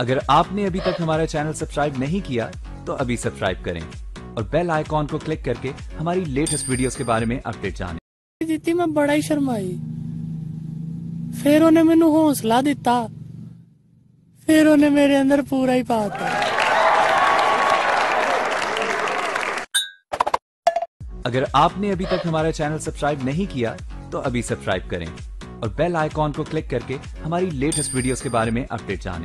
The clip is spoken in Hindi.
अगर आपने अभी तक हमारा चैनल सब्सक्राइब नहीं किया तो अभी सब्सक्राइब करें और बेल आइकॉन को क्लिक करके हमारी लेटेस्ट वीडियोस के बारे में अपडेट जाने। दीदी मैं बड़ा ही शर्माई। फिर उन्हें ਮੈਨੂੰ हौसला दिता। फिर उन्हें मेरे अंदर पूरा ही पाता। अगर आपने अभी तक हमारा चैनल सब्सक्राइब नहीं किया तो अभी सब्सक्राइब करें और बेल आइकॉन को क्लिक करके हमारी लेटेस्ट वीडियोस के बारे में अपडेट जानें।